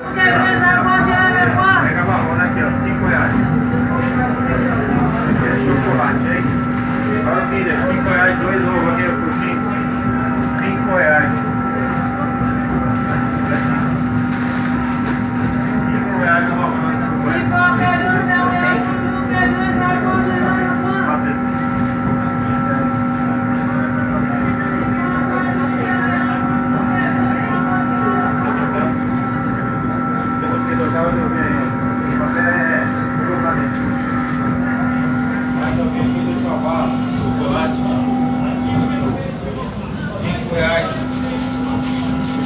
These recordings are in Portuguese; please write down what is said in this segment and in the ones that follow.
Pega a marrona aqui, ó, 5 reais.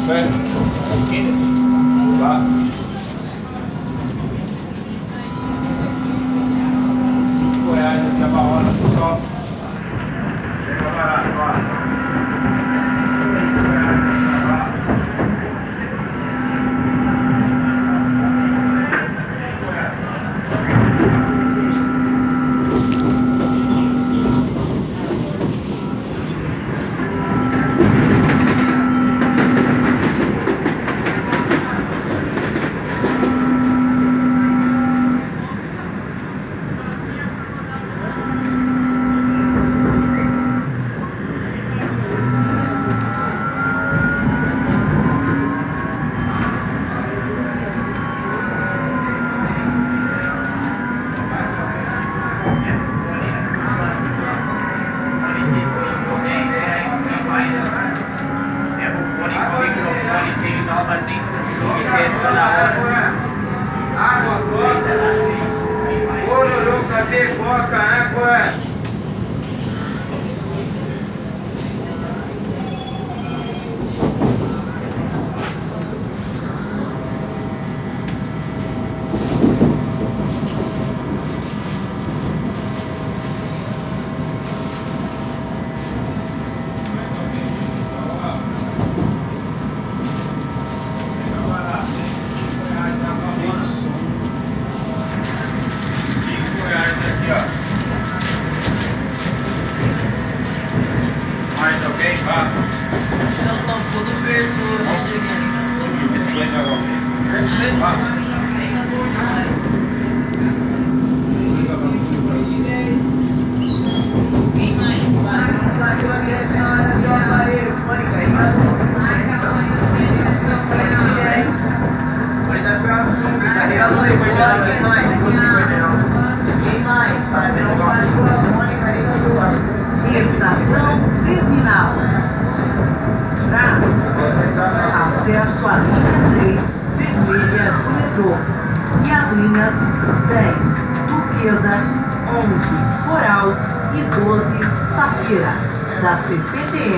Espera. Um pouquinho. Lá. 5 reais aqui a barrona, pessoal. Pega barato, ó. 5 reais a barra. É o fone com microfone, tem nova, tem sensor, esquece na hora. Água, coca. Cadê coca, água? Cinco reais aqui, ó. Mais alguém? Vá. Então não for do berço hoje. Vá. Estação Terminal. Acesso à linha 3 vermelha do metrô e as linhas 10 turquesa, 11 coral e 12 safira da CPTM.